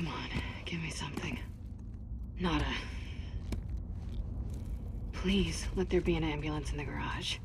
Come on, give me something. Nada. Please, let there be an ambulance in the garage.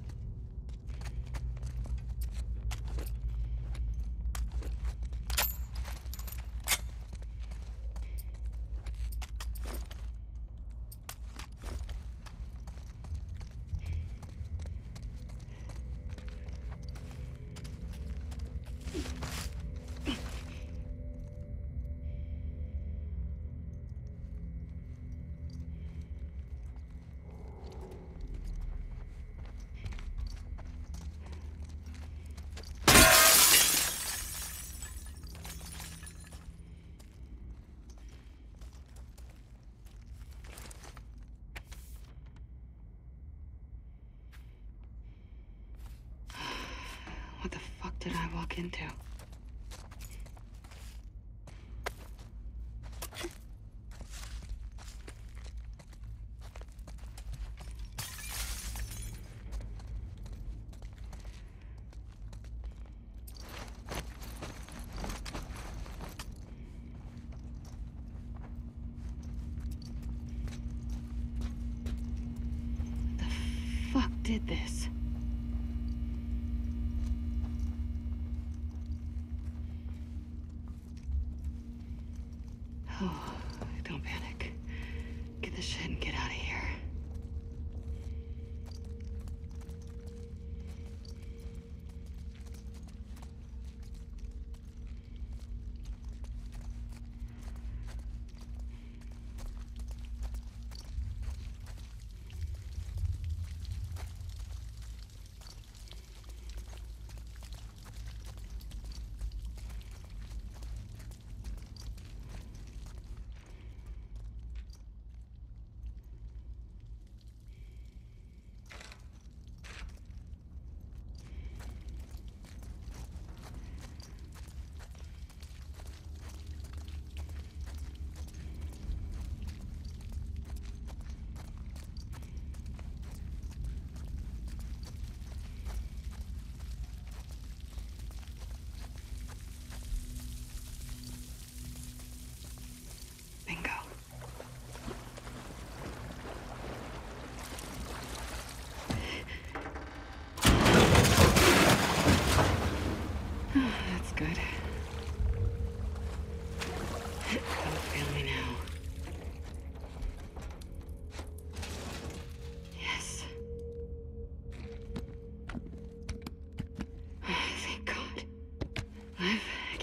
What the fuck did I walk into? What the fuck did this?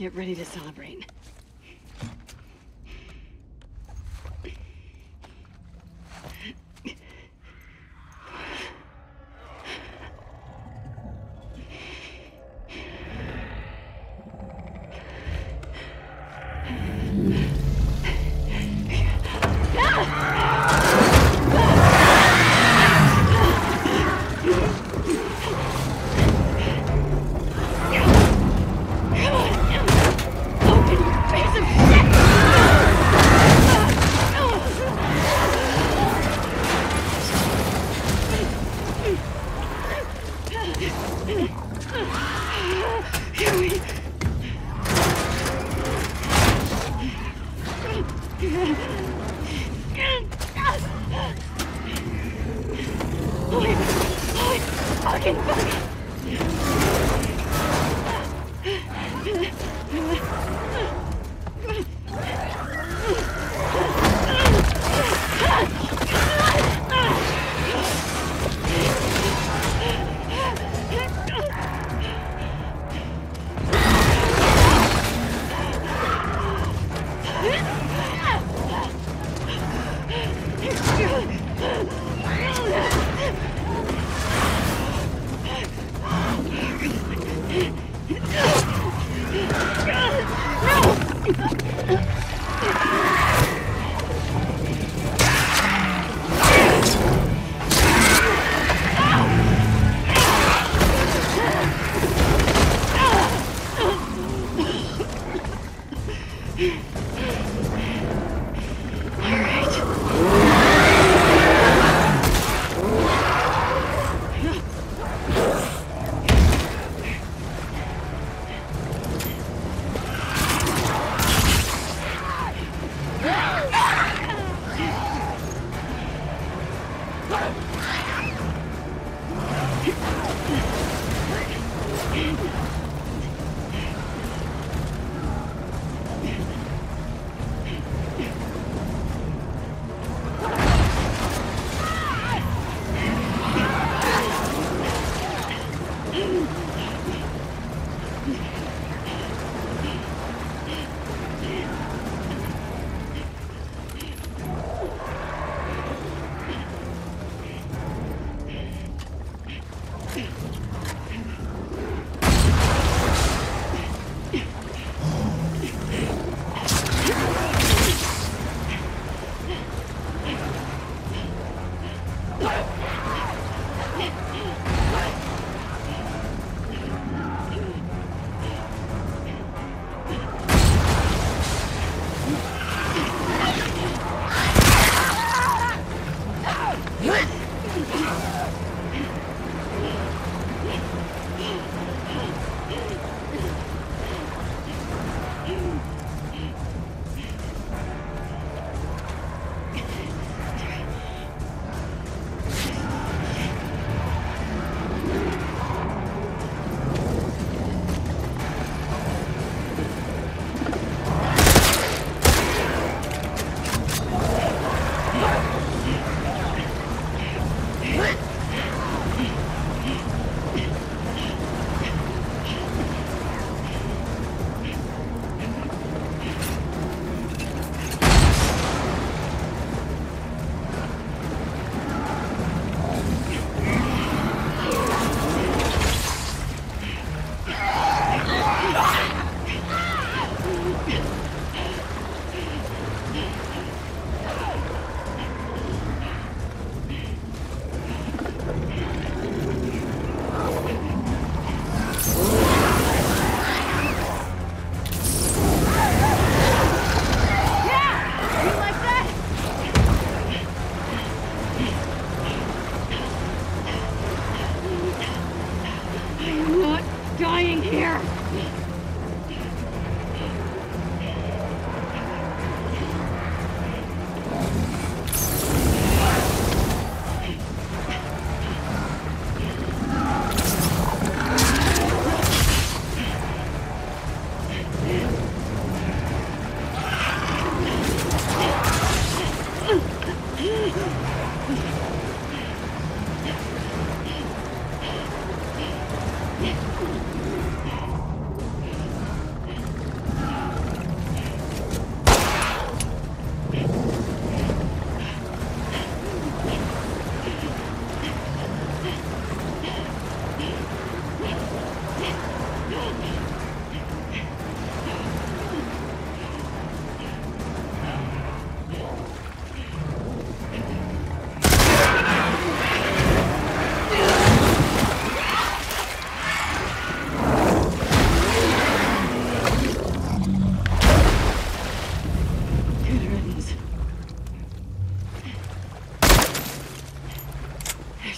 Get ready to celebrate. Hã?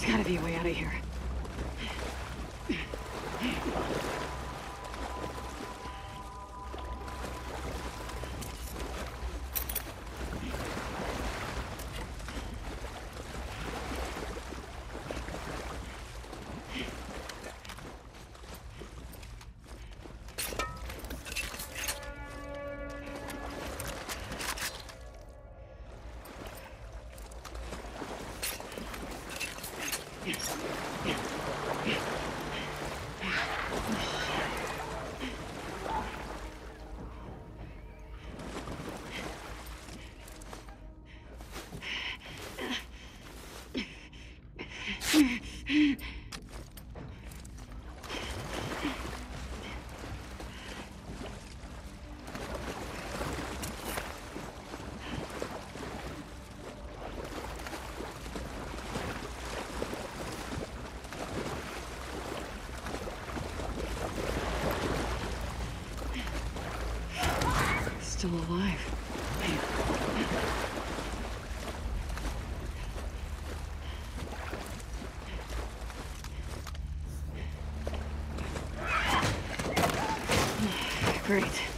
There's gotta be a way out of here. Still alive. Great.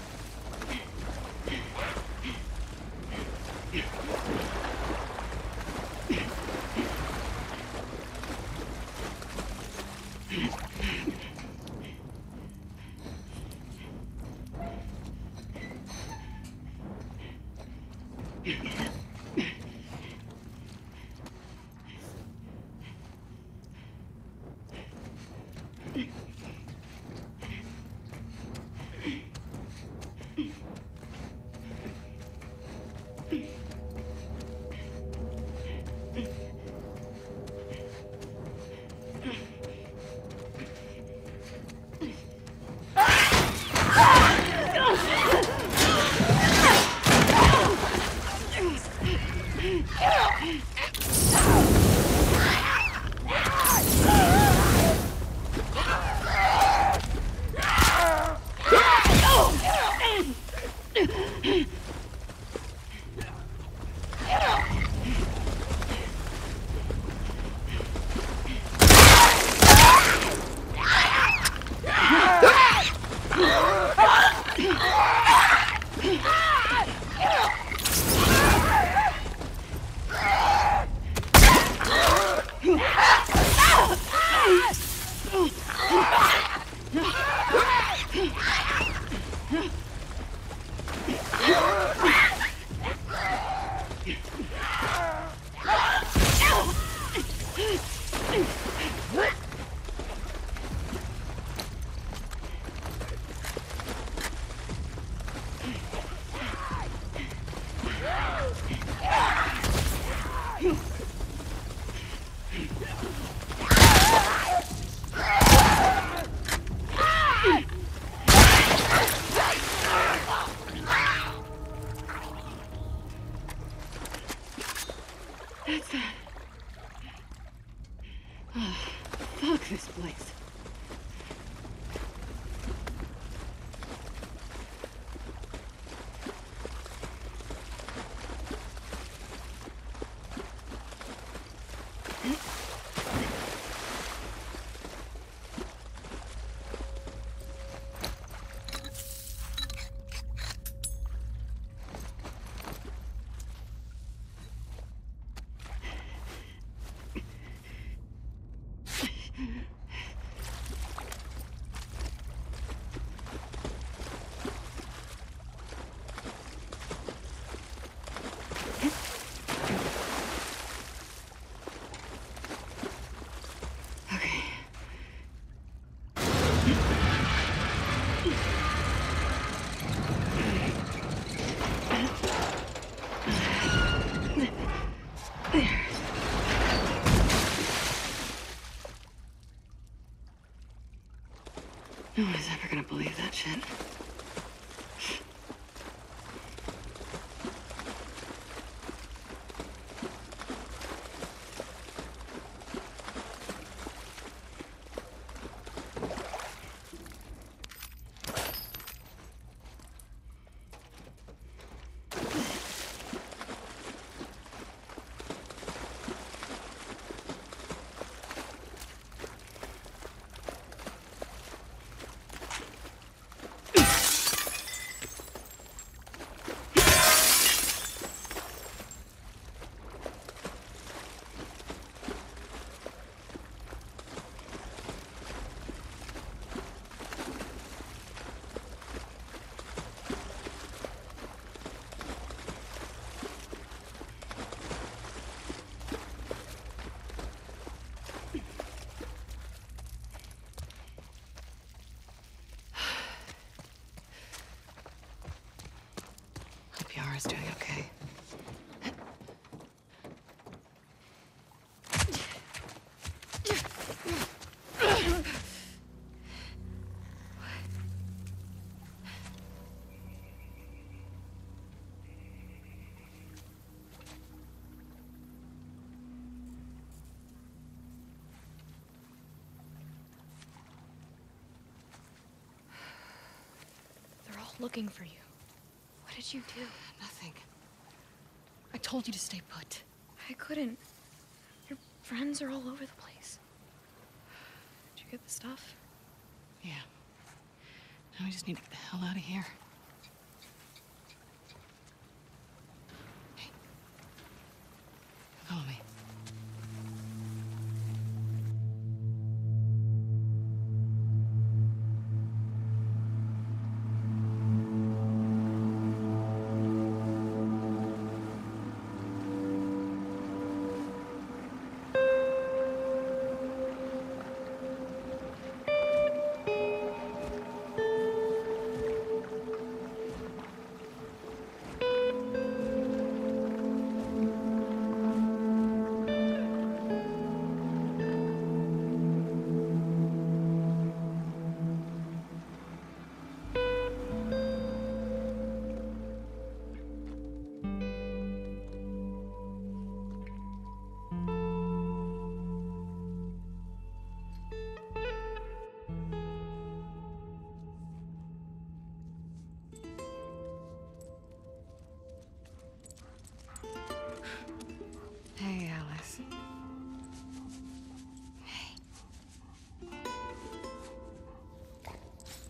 Okay. They're all looking for you. What did you do? Nothing. I told you to stay put. I couldn't. Your friends are all over the place. Did you get the stuff? Yeah. Now we just need to get the hell out of here.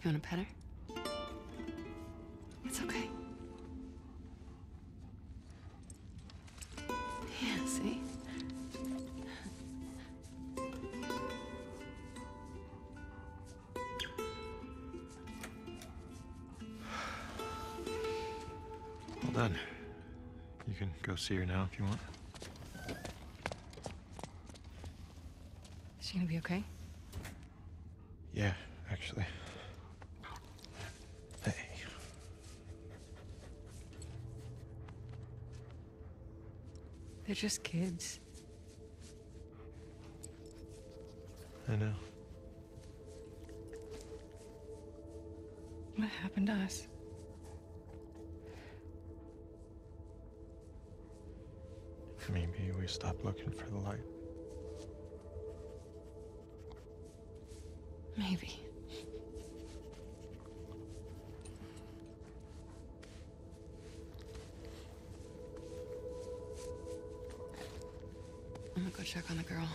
You want a pet her? It's okay. Yeah, see? Well done. You can go see her now if you want. Is she gonna be okay? Yeah, actually. Just kids. I know. What happened to us? Maybe we stopped looking for the light. I'm go check on the girl.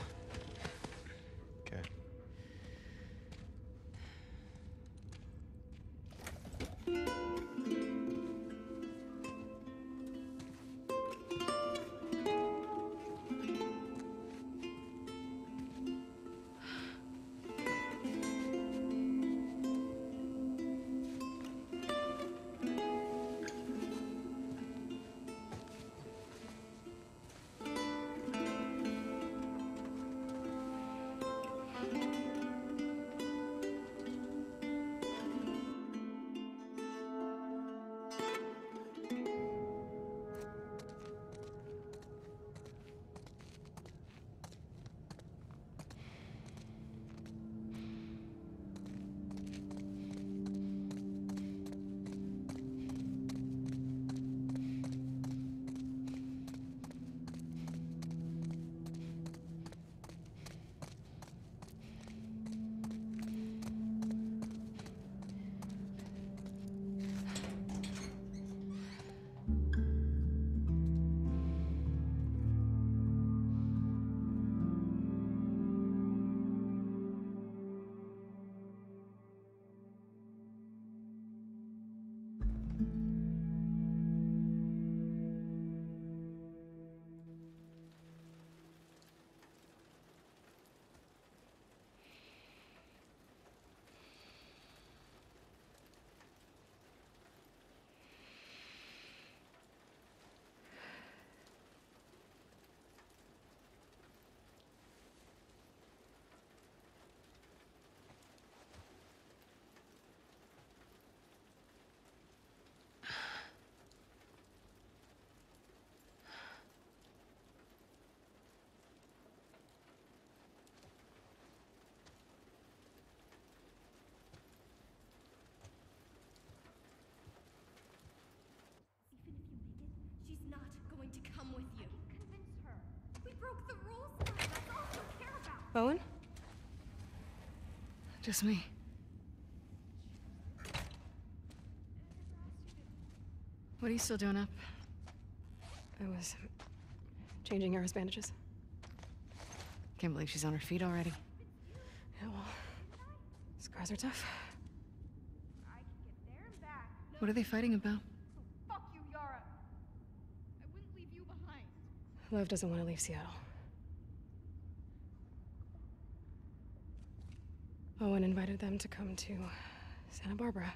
Care about. Owen? Just me. What are you still doing up? I was changing Yara's bandages. Can't believe she's on her feet already. Yeah, well, scars are tough. I can get there and back. What are they fighting about? Fuck you, Yara. I wouldn't leave you behind. Lev doesn't want to leave Seattle. Owen invited them to come to Santa Barbara.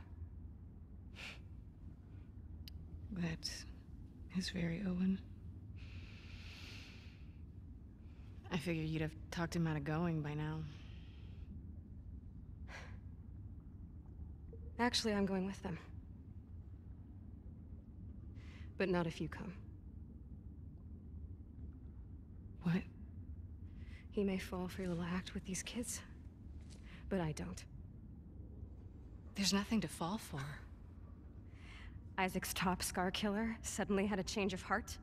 That is very Owen. I figured you'd have talked him out of going by now. Actually, I'm going with them. But not if you come. What? He may fall for your little act with these kids, but I don't. There's nothing to fall for. Isaac's top scar killer suddenly had a change of heart?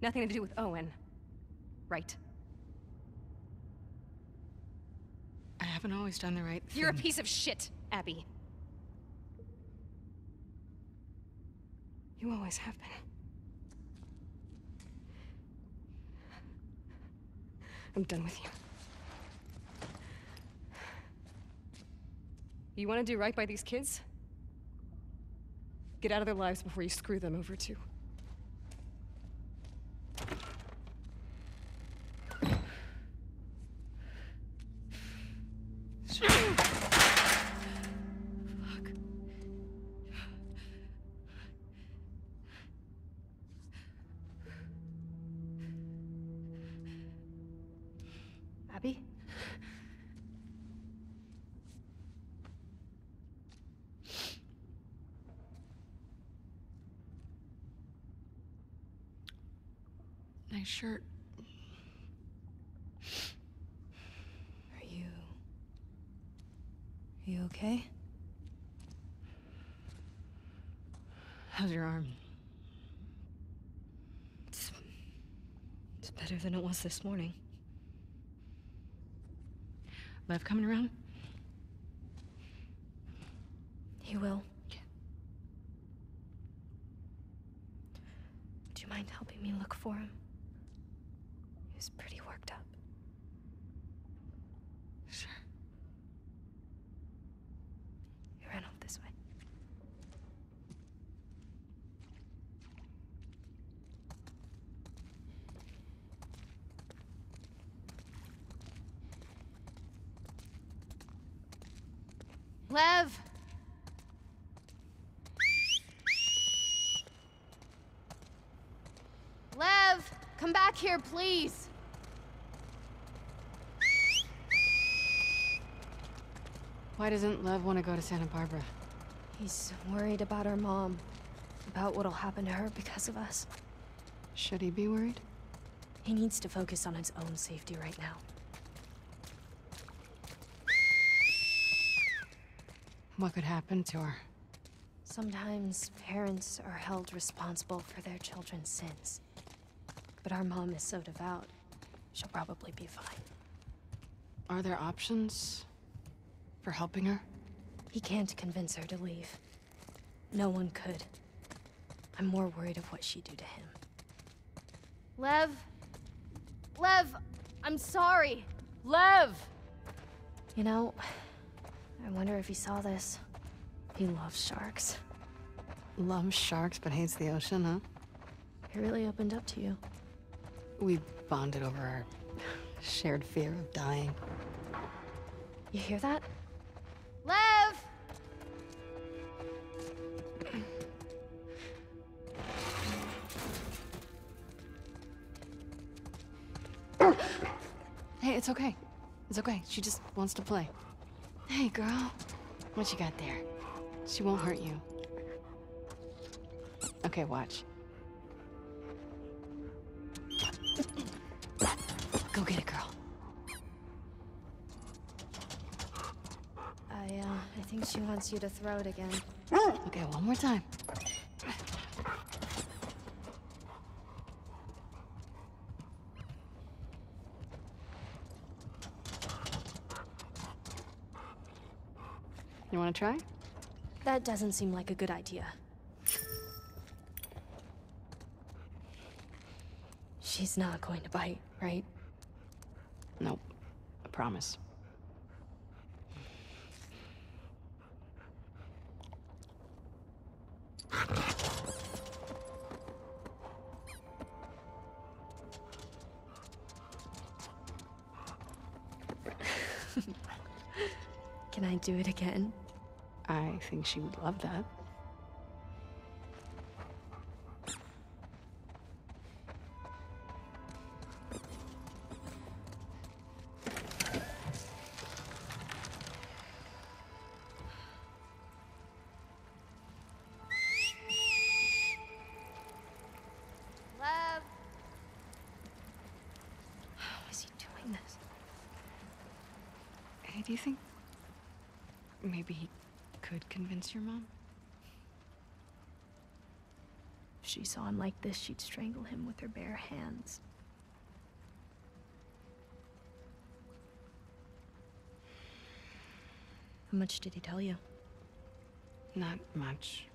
Nothing to do with Owen. Right. I haven't always done the right thing. You're a piece of shit, Abby. You always have been. I'm done with you. You want to do right by these kids? Get out of their lives before you screw them over too. Abby? Shirt. Are you. Are you okay? How's your arm? It's. It's better than it was this morning. Lev coming around? He will. Yeah. Do you mind helping me look for him? He was pretty worked up. Sure. He ran off this way. Lev! Lev! Come back here, please! Why doesn't Lev want to go to Santa Barbara? He's worried about our mom. About what'll happen to her because of us. Should he be worried? He needs to focus on his own safety right now. What could happen to her? Sometimes parents are held responsible for their children's sins. But our mom is so devout, she'll probably be fine. Are there options for helping her? He can't convince her to leave. No one could. I'm more worried of what she'd do to him. Lev! Lev! I'm sorry! Lev! You know, I wonder if he saw this. He loves sharks. Loves sharks but hates the ocean, huh? He really opened up to you. We bonded over our shared fear of dying. You hear that? Lev! Hey, it's okay. It's okay. She just wants to play. Hey, girl. What you got there? She won't hurt you. Okay, watch. Go get it, girl. I, uh, I think she wants you to throw it again. Okay, one more time. You want to try? That doesn't seem like a good idea. She's not going to bite, right? Nope. I promise. Can I do it again? I think she would love that. If she saw him like this, she'd strangle him with her bare hands. How much did he tell you? Not much.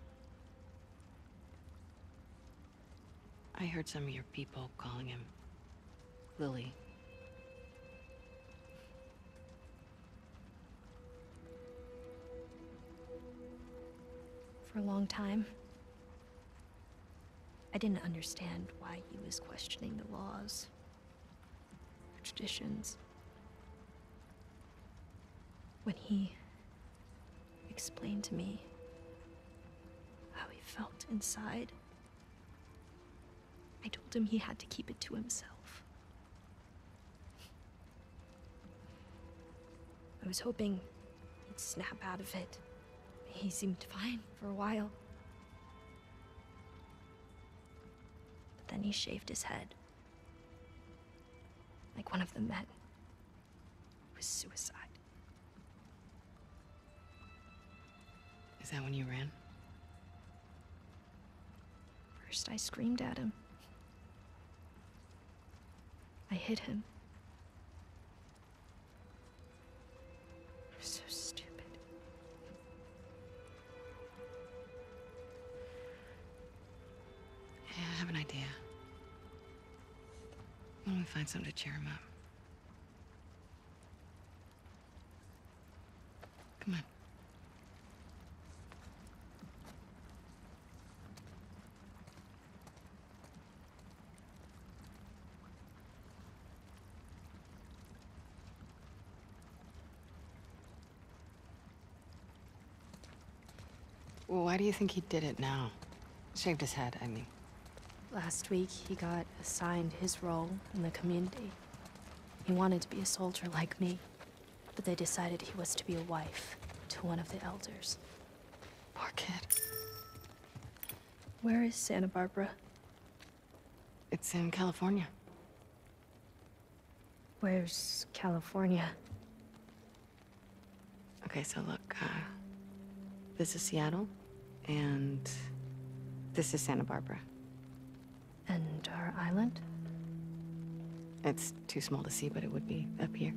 I heard some of your people calling him Lily. For a long time, I didn't understand why he was questioning the laws, the traditions. When he explained to me how he felt inside, I told him he had to keep it to himself. I was hoping he'd snap out of it. He seemed fine for a while. Then he shaved his head. Like one of the men. It was suicide. Is that when you ran? First, I screamed at him. I hit him. Have an idea. Why don't we find something to cheer him up? Come on. Well, why do you think he did it now? Shaved his head, I mean. Last week, he got assigned his role in the community. He wanted to be a soldier like me, but they decided he was to be a wife to one of the elders. Poor kid. Where is Santa Barbara? It's in California. Where's California? Okay, so look, uh, this is Seattle, and this is Santa Barbara. And our island? It's too small to see, but it would be up here.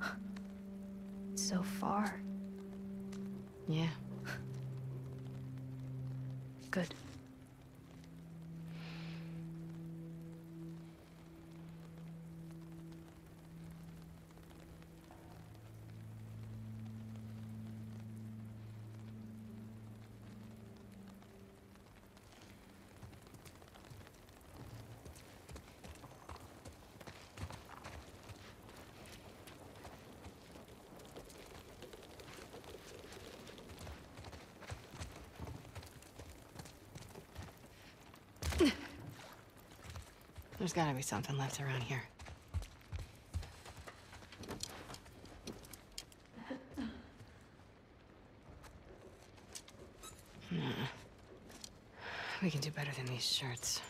So far. Yeah. Good. There's gotta be something left around here. We can do better than these shirts.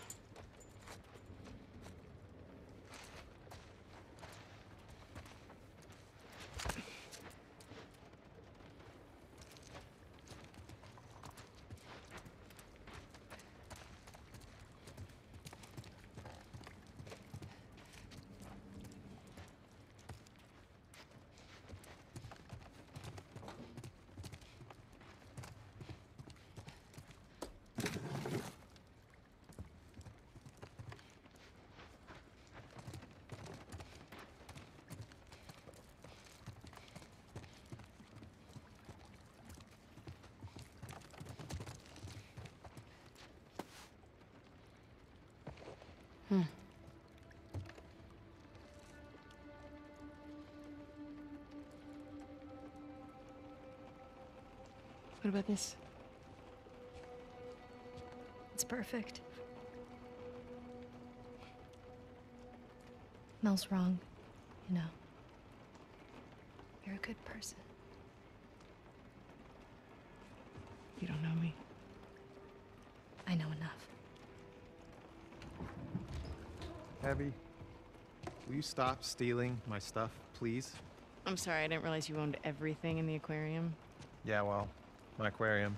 About this? It's perfect. Mel's wrong, you know. You're a good person. You don't know me. I know enough. Abby, will you stop stealing my stuff, please? I'm sorry, I didn't realize you owned everything in the aquarium. Yeah, well, my aquarium,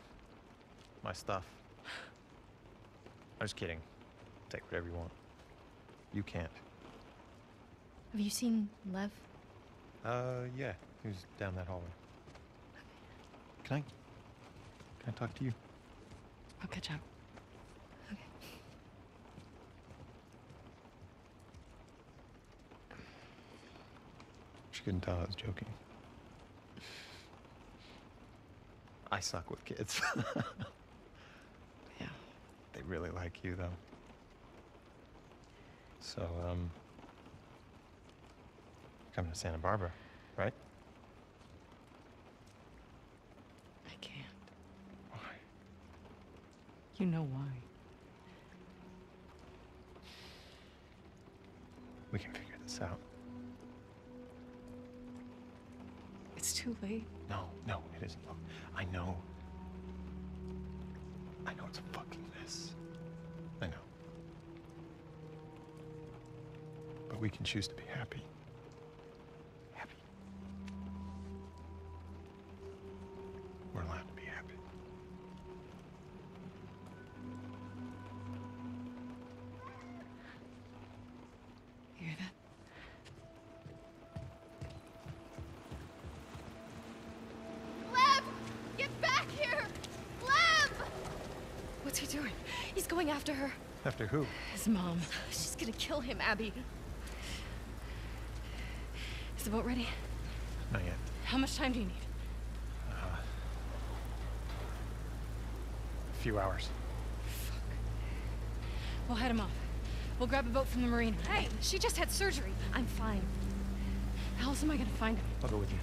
my stuff. I'm just kidding. Take whatever you want. You can't. Have you seen Lev? Uh, yeah, he was down that hallway. Can I? Can I talk to you? I'll catch up. Okay. She couldn't tell I was joking. I suck with kids. Yeah. they really like you, though. So, um, coming to Santa Barbara, right? I can't. Why? You know why. We can choose to be happy. Happy. We're allowed to be happy. You hear that? Lev! Get back here! Lev! What's he doing? He's going after her. After who? His mom. She's gonna kill him, Abby. Is the boat ready? Not yet. How much time do you need? Uh, a few hours. Fuck. We'll head him off. We'll grab a boat from the marina. Hey, she just had surgery. I'm fine. How else am I gonna find him? I'll go with you.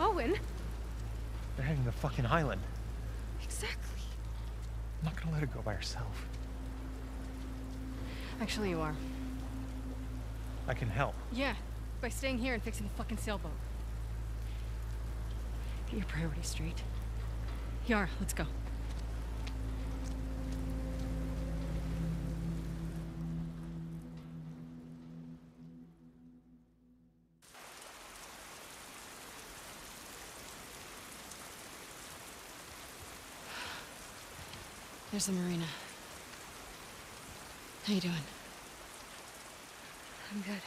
Owen? They're heading to the fucking island. Exactly. I'm not gonna let her go by herself. Actually, you are. I can help. Yeah, by staying here and fixing the fucking sailboat. Get your priorities straight. Yara, let's go. There's the marina. How you doing? I'm good.